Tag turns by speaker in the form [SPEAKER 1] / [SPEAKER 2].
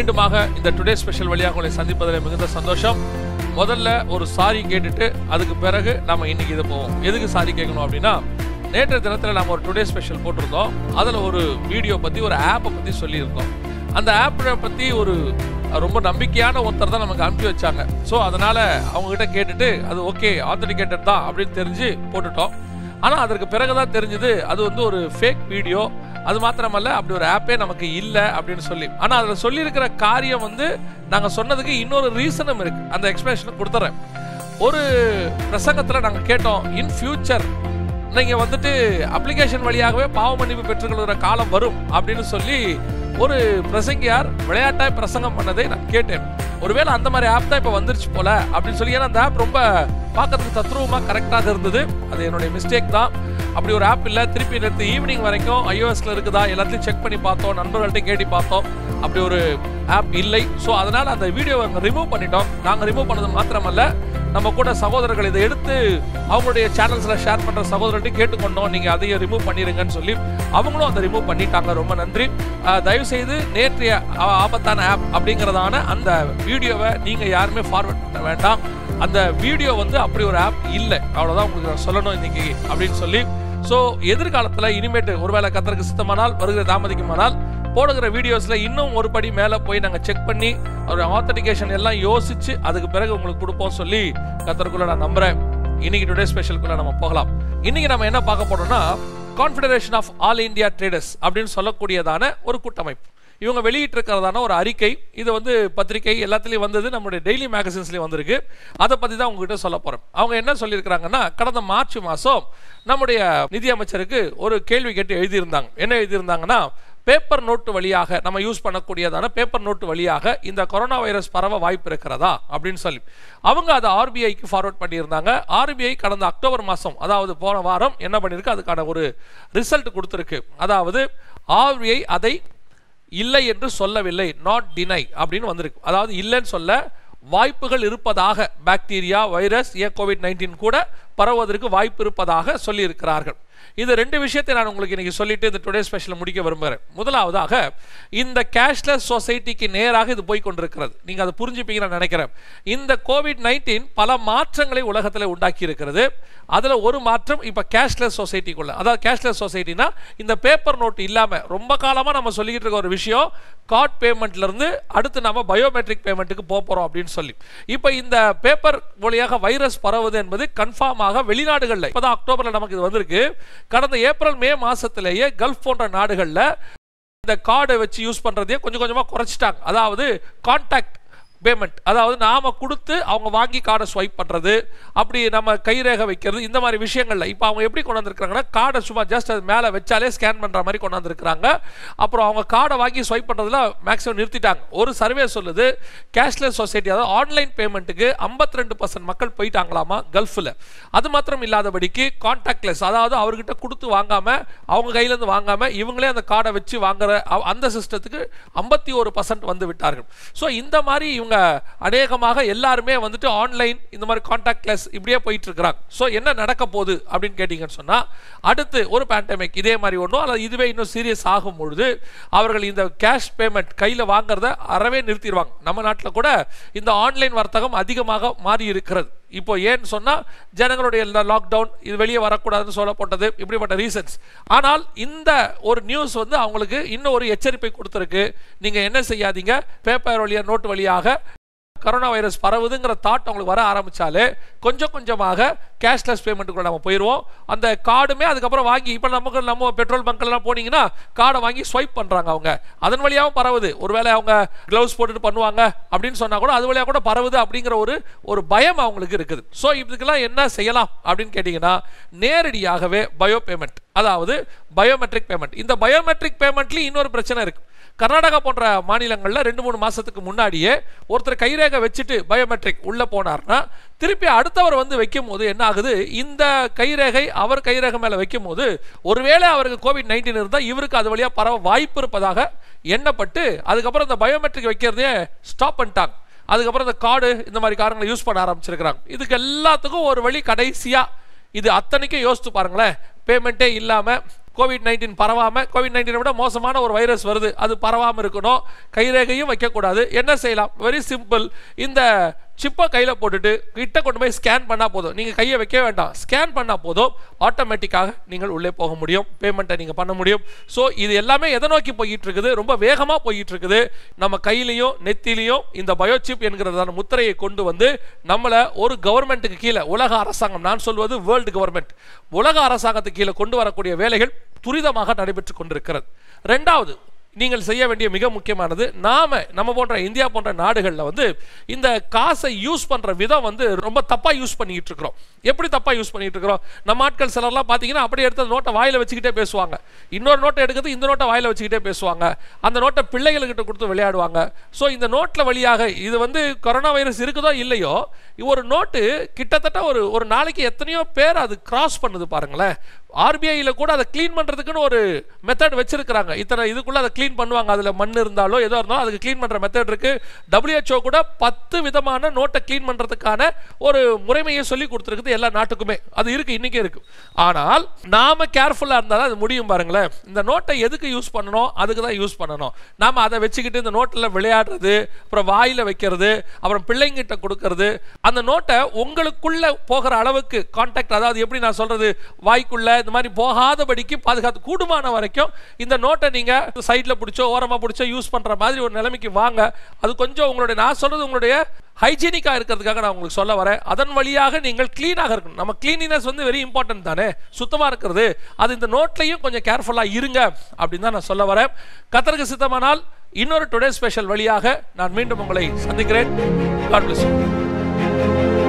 [SPEAKER 1] மீண்டுமாக இந்த today special வழியாக உங்களை சந்திப்பதில் மிகுந்த சந்தோஷம். முதல்ல ஒரு சாரி கேட்டுட்டு அதுக்கு பிறகு நம்ம இன்னைக்கு இது போவோம். எதுக்கு சாரி கேட்கணும் அப்படின்னா நேற்று தினத்தில் நம்ம ஒரு டுடே ஸ்பெஷல் போட்டிருந்தோம். அதில் ஒரு வீடியோ பற்றி ஒரு ஆப்பை பற்றி சொல்லியிருந்தோம். அந்த ஆப்பை பற்றி ஒரு ரொம்ப நம்பிக்கையான ஒருத்தர் தான் நமக்கு அனுப்பி வச்சாங்க. ஸோ அதனால் அவங்ககிட்ட கேட்டுட்டு அது ஓகே ஆத்தன்டிகேட்டட் தான் அப்படின்னு தெரிஞ்சு போட்டுட்டோம். ஆனால் அதற்கு பிறகு தான் தெரிஞ்சது அது வந்து ஒரு ஃபேக் வீடியோ அது மாத்திரமல்ல அப்படி ஒரு ஆப்பே நமக்கு இல்லை அப்படின்னு சொல்லி. ஆனால் அதில் சொல்லியிருக்கிற காரியம் வந்து நாங்கள் சொன்னதுக்கு இன்னொரு ரீசனும் இருக்கு. அந்த எக்ஸ்பிளேஷனை கொடுத்துறேன். ஒரு பிரசங்கத்தில் நாங்கள் கேட்டோம் இன் ஃபியூச்சர் நீங்கள் வந்துட்டு அப்ளிகேஷன் வழியாகவே பாவ மன்னிப்பு பெற்றுக்கொள்கிற காலம் வரும் அப்படின்னு சொல்லி ஒரு பிரசங்கியார் விளையாட்டாய் பிரசங்கம் பண்ணதை நான் கேட்டேன். ஒருவேளை அந்த மாதிரி ஆப் தான் இப்போ வந்துருச்சு போல அப்படின்னு சொல்லி ஏன்னா அந்த ஆப் ரொம்ப பார்க்கறதுக்கு தத்ரூபமாக கரெக்டாக இருந்தது. அது என்னுடைய மிஸ்டேக் தான். அப்படி ஒரு ஆப் இல்லை. திருப்பி நேற்று ஈவினிங் வரைக்கும் ஐஓஎஸ்ல இருக்குதா? எல்லாத்தையும் செக் பண்ணி பார்த்தோம். நண்பர்கள்ட்ட கேட்டி பார்த்தோம். அப்படி ஒரு ஆப் இல்லை. ஸோ அதனால் அந்த வீடியோவை ரிமூவ் பண்ணிட்டோம். நாங்கள் ரிமூவ் பண்ணது மாத்திரமல்ல. நம்ம கூட சகோதரர்கள் இதை எடுத்து அவங்களுடைய சேனல்ஸ்ல ஷேர் பண்ற சகோதரர்கிட்ட கேட்டுக்கொண்டோம். நீங்க அதையும் ரிமூவ் பண்ணிருங்கன்னு சொல்லி அவங்களும் அதை ரிமூவ் பண்ணிட்டாங்க. ரொம்ப நன்றி. தயவு செய்து நேற்றைய ஆபத்தான ஆப் அப்படிங்கறதான அந்த வீடியோவை நீங்க யாருமே ஃபார்வர்ட் பண்ண வேண்டாம். அந்த வீடியோ வந்து அப்படி ஒரு ஆப் இல்லை. அவ்வளவுதான் உங்களுக்கு நான் சொல்லணும் இன்னைக்கு அப்படின்னு சொல்லி. ஸோ எதிர்காலத்தில் இனிமேட்டு ஒருவேளை கத்தருக்கு சித்தமானால் வருகிற தாமதிக்குமானால் போடுகிற வீடியோஸில் இன்னும் ஒரு படி மேலே போய் நாங்கள் செக் பண்ணி ஒரு ஆத்தன்டிகேஷன் எல்லாம் யோசிச்சு அதுக்கு பிறகு உங்களுக்கு கொடுப்போம் சொல்லி கத்தருக்குள்ளே நான் நம்புறேன். இன்னைக்கு டுடே ஸ்பெஷலுக்குள்ளே நம்ம போகலாம். இன்னைக்கு நம்ம என்ன பார்க்க போறோம்னா confederation of all India traders அப்படின்னு சொல்லக்கூடியதான ஒரு கூட்டமைப்பு. இவங்க வெளியிட்டிருக்கிறதான ஒரு அறிக்கை. இது வந்து பத்திரிகை எல்லாத்துலேயும் வந்தது நம்மளுடைய டெய்லி மேகசின்ஸ்லேயும் வந்திருக்கு. அதை பற்றி தான் உங்ககிட்ட சொல்ல போகிறோம் அவங்க என்ன சொல்லியிருக்கிறாங்கன்னா கடந்த மார்ச் மாதம் நம்முடைய நிதியமைச்சருக்கு ஒரு கேள்வி கேட்டு எழுதியிருந்தாங்க. என்ன எழுதியிருந்தாங்கன்னா பேப்பர் நோட்டு வழியாக நம்ம யூஸ் பண்ணக்கூடியதான பேப்பர் நோட்டு வழியாக இந்த கொரோனா வைரஸ் பரவ வாய்ப்பு இருக்கிறதா அப்படின்னு சொல்லி. அவங்க அதை ஆர்பிஐக்கு ஃபார்வர்ட் பண்ணியிருந்தாங்க. ஆர்பிஐ கடந்த அக்டோபர் மாதம் அதாவது போன வாரம் என்ன பண்ணியிருக்கு அதுக்கான ஒரு ரிசல்ட் கொடுத்துருக்கு. அதாவது ஆர்பிஐ அதை இல்லை என்று சொல்லவில்லை நாட் டினை அப்படின்னு வந்திருக்கு. அதாவது இல்லைன்னு சொல்ல வாய்ப்புகள் இருப்பதாக பாக்டீரியா வைரஸ் ஏ கோவிட் நைன்டீன் கூட பரவுவதற்கு வாய்ப்பு இருப்பதாக சொல்லியிருக்கிறார்கள். இது ரெண்டு விஷயத்தை நான் உங்களுக்கு இன்னைக்கு சொல்லிட்டு இந்த டுடே ஸ்பெஷலில் முடிக்க விரும்புகிறேன். முதலாவதாக இந்த கேஷ்லெஸ் சொசைட்டிக்கு நேராக இது போய் கொண்டிருக்கிறது. நீங்கள் அதை புரிஞ்சுப்பீங்க நான் நினைக்கிறேன். இந்த கோவிட் நைன்டீன் பல மாற்றங்களை உலகத்தில் உண்டாக்கி இருக்கிறது அதில் ஒரு மாற்றம் இப்போ கேஷ்லெஸ் சொசைட்டிக்குள்ள அதாவது கேஷ்லெஸ் சொசைட்டினா இந்த பேப்பர் நோட் இல்லாமல் ரொம்ப காலமாக நம்ம சொல்லிக்கிட்டு இருக்க ஒரு விஷயம் கார்ட் பேமெண்ட்லேருந்து அடுத்து நம்ம பயோமெட்ரிக் பேமெண்ட்டுக்கு போக அப்படின்னு சொல்லி. இப்போ இந்த பேப்பர் வழியாக வைரஸ் பரவுது என்பது கன்ஃபார்ம் கன்ஃபார்மாக வெளிநாடுகளில். இப்பதான் அக்டோபர்ல நமக்கு இது வந்திருக்கு. கடந்த ஏப்ரல் மே மாசத்திலேயே கல்ஃப் போன்ற நாடுகள்ல இந்த கார்டை வச்சு யூஸ் பண்ணுறதையே கொஞ்சம் கொஞ்சமா குறைச்சிட்டாங்க. அதாவது கான்டாக்ட் பேமெண்ட் அதாவது நாம் கொடுத்து அவங்க வாங்கி கார்டை ஸ்வைப் பண்ணுறது அப்படி நம்ம கைரேகை வைக்கிறது இந்த மாதிரி விஷயங்களில். இப்போ அவங்க எப்படி கொண்டாந்துருக்காங்கன்னா கார்டை சும்மா ஜஸ்ட் அது மேலே வச்சாலே ஸ்கேன் பண்ணுற மாதிரி கொண்டாந்துருக்குறாங்க. அப்புறம் அவங்க கார்டை வாங்கி ஸ்வைப் பண்ணுறதுல மேக்ஸிமம் நிறுத்திட்டாங்க. ஒரு சர்வே சொல்லுது கேஷ்லெஸ் சொசைட்டி அதாவது ஆன்லைன் பேமெண்ட்டுக்கு 52% ரெண்டு பர்சன்ட் மக்கள் போயிட்டாங்களாமா கல்ஃபில் அது மாத்திரம் இல்லாதபடிக்கு கான்டாக்ட்லெஸ் அதாவது அவர்கிட்ட கொடுத்து வாங்காமல் அவங்க கையிலேருந்து வாங்காமல் இவங்களே அந்த கார்டை வச்சு வாங்குற அந்த சிஸ்டத்துக்கு ஐம்பத்தி ஒரு பர்சன்ட் வந்து விட்டார்கள். ஸோ இந்த மாதிரி இவங்க அநேகமாக எல்லாருமே வந்துட்டு ஆன்லைன் இந்த மாதிரி கான்டாக்ட்லெஸ் இப்படியே போயிட்டு இருக்கிறாங்க ஸோ என்ன நடக்க போகுது அப்படின்னு கேட்டீங்கன்னு சொன்னா அடுத்து ஒரு பேண்டமிக் இதே மாதிரி ஒன்றும் அல்லது இதுவே இன்னும் சீரியஸ் ஆகும் பொழுது அவர்கள் இந்த கேஷ் பேமெண்ட் கையில் வாங்குறத அறவே நிறுத்திடுவாங்க. நம்ம நாட்டில் கூட இந்த ஆன்லைன் வர்த்தகம் அதிகமாக மாறி இருக்கிறது இப்போ ஏன்னு சொன்னால் ஜனங்களுடைய லாக்டவுன் இது வெளியே வரக்கூடாதுன்னு சொல்லப்பட்டது இப்படிப்பட்ட ரீசன்ஸ் ஆனால் இந்த ஒரு நியூஸ் வந்து அவங்களுக்கு இன்னும் ஒரு எச்சரிப்பை கொடுத்துருக்கு. நீங்கள் என்ன செய்யாதீங்க. பேப்பர் வழியாக நோட்டு வழியாக கரோனா வைரஸ் பரவுதுங்கிற தாட் அவங்களுக்கு வர ஆரம்பித்தாலே கொஞ்சம் கொஞ்சமாக கேஷ்லெஸ் பேமெண்ட்டுக்குள்ள நம்ம போயிடுவோம் அந்த கார்டுமே அதுக்கப்புறம் வாங்கி இப்போ நமக்கு நம்ம பெட்ரோல் பங்க்லாம் போனீங்கன்னா கார்டை வாங்கி ஸ்வைப் பண்ணுறாங்க அவங்க. அதன் வழியாகவும் பரவுது. ஒருவேளை அவங்க க்ளவுஸ் போட்டுட்டு பண்ணுவாங்க அப்படின்னு சொன்னால் கூட அது வழியாக கூட பரவுது அப்படிங்கிற ஒரு ஒரு பயம் அவங்களுக்கு இருக்குது. ஸோ இதுக்கெல்லாம் என்ன செய்யலாம் அப்படின்னு கேட்டிங்கன்னா நேரடியாகவே பயோ பேமெண்ட் அதாவது பயோமெட்ரிக் பேமெண்ட் இந்த பயோமெட்ரிக் பேமெண்ட்லேயும் இன்னொரு பிரச்சனை இருக்குது கர்நாடகா போன்ற மாநிலங்களில் ரெண்டு மூணு மாதத்துக்கு முன்னாடியே ஒருத்தர் கைரேகை வச்சுட்டு பயோமெட்ரிக் உள்ளே போனார்னா திருப்பி அடுத்தவர் வந்து வைக்கும் போது என்ன ஆகுது? இந்த கைரேகை அவர் கைரேகை மேலே வைக்கும் போது ஒருவேளை அவருக்கு கோவிட் நைன்டீன் இருந்தால் இவருக்கு அது வழியாக பரவ வாய்ப்பு இருப்பதாக எண்ணப்பட்டு அதுக்கப்புறம் இந்த பயோமெட்ரிக் வைக்கிறதே ஸ்டாப் பண்ணிட்டாங்க. அதுக்கப்புறம் இந்த கார்டு இந்த மாதிரி காரங்களை யூஸ் பண்ண ஆரம்பிச்சிருக்கிறாங்க. இதுக்கு எல்லாத்துக்கும் ஒரு வழி கடைசியாக இது அத்தனைக்கும் யோசித்து பாருங்களேன். பேமெண்ட்டே இல்லாமல் கோவிட் நைன்டீன் பரவாமல் கோவிட் நைன்டீனை விட மோசமான ஒரு வைரஸ் வருது. அது பரவாமல் இருக்கணும். கைரேகையும் வைக்கக்கூடாது. என்ன செய்யலாம்? வெரி சிம்பிள் இந்த சிப்பை கையில் போட்டுட்டு கிட்ட கொண்டு போய் ஸ்கேன் பண்ணால் போதும். நீங்கள் கையை வைக்க வேண்டாம். ஸ்கேன் பண்ணால் போதும். ஆட்டோமேட்டிக்காக நீங்கள் உள்ளே போக முடியும். பேமெண்ட்டை நீங்கள் பண்ண முடியும். ஸோ இது எல்லாமே எதை நோக்கி போயிட்டு இருக்குது ரொம்ப வேகமாக போயிட்டு இருக்குது நம்ம கையிலையும் நெத்திலையும் இந்த பயோசிப் என்கிறதான முத்திரையை கொண்டு வந்து நம்மளை ஒரு கவர்மெண்ட்டுக்கு கீழே உலக அரசாங்கம் நான் சொல்வது வேர்ல்டு கவர்மெண்ட் உலக அரசாங்கத்துக்கு கீழே கொண்டு வரக்கூடிய வேலைகள் துரிதமாக நடைபெற்று கொண்டிருக்கிறது. ரெண்டாவது நீங்கள் செய்ய வேண்டிய மிக முக்கியமானது நாம் நம்ம போன்ற இந்தியா போன்ற நாடுகளில் வந்து இந்த காசை யூஸ் பண்ணுற விதம் வந்து ரொம்ப தப்பாக யூஸ் பண்ணிக்கிட்டு இருக்கிறோம் எப்படி தப்பாக யூஸ் பண்ணிகிட்டு இருக்கிறோம் நம்ம ஆட்கள் சிலர்லாம் பார்த்தீங்கன்னா அப்படியே எடுத்து அந்த நோட்டை வாயில் வச்சுக்கிட்டே பேசுவாங்க. இன்னொரு நோட்டை எடுக்கிறது இந்த நோட்டை வாயில் வச்சுக்கிட்டே பேசுவாங்க. அந்த நோட்டை பிள்ளைகளுக்கிட்ட கொடுத்து விளையாடுவாங்க. ஸோ இந்த நோட்டில் வழியாக இது வந்து கொரோனா வைரஸ் இருக்குதோ இல்லையோ ஒரு நோட்டு கிட்டத்தட்ட ஒரு ஒரு நாளைக்கு எத்தனையோ பேர் அது கிராஸ் பண்ணுது பாருங்களேன். ஆர்பிஐயில் கூட அதை க்ளீன் பண்ணுறதுக்குன்னு ஒரு மெத்தட் வச்சுருக்கிறாங்க. இத்தனை இதுக்குள்ளே அதை க்ளீன் பண்ணுவாங்க. அதில் மண் இருந்தாலோ ஏதோ இருந்தாலும் அதுக்கு க்ளீன் பண்ணுற மெத்தட் இருக்குது டபிள்யூஹெச்ஓ கூட பத்து விதமான நோட்டை க்ளீன் பண்ணுறதுக்கான ஒரு முறைமையை சொல்லி கொடுத்துருக்குது எல்லா நாட்டுக்குமே. அது இருக்குது இன்றைக்கே இருக்குது ஆனால் நாம் கேர்ஃபுல்லாக இருந்தாலும் அது முடியும் பாருங்களேன். இந்த நோட்டை எதுக்கு யூஸ் பண்ணணும்? அதுக்கு தான் யூஸ் பண்ணணும். நாம் அதை வச்சுக்கிட்டு இந்த நோட்டில் விளையாடுறது அப்புறம் வாயில் வைக்கிறது அப்புறம் பிள்ளைங்கிட்ட கொடுக்கறது அந்த நோட்டை உங்களுக்குள்ளே போகிற அளவுக்கு கான்டாக்ட் அதாவது எப்படி நான் சொல்கிறது வாய்க்குள்ளே இந்த மாதிரி போகாதபடிக்கு பாதுகாத்து கூடுமான வரைக்கும் இந்த நோட்டை நீங்க சைட்ல பிடிச்சோ ஓரமா பிடிச்சோ யூஸ் பண்ற மாதிரி ஒரு நிலைமைக்கு வாங்க. அது கொஞ்சம் உங்களுடைய நான் சொல்றது உங்களுடைய ஹைஜீனிக்காக இருக்கிறதுக்காக நான் உங்களுக்கு சொல்ல வரேன். அதன் வழியாக நீங்கள் க்ளீனாக இருக்கணும். நம்ம கிளீனினஸ் வந்து வெரி இம்பார்ட்டன்ட் தானே? சுத்தமாக இருக்கிறது. அது இந்த நோட்லையும் கொஞ்சம் கேர்ஃபுல்லாக இருங்க அப்படின்னு தான் நான் சொல்ல வரேன். கத்தருக்கு சித்தமானால் இன்னொரு டுடே ஸ்பெஷல் வழியாக நான் மீண்டும் உங்களை சந்திக்கிறேன். God bless you.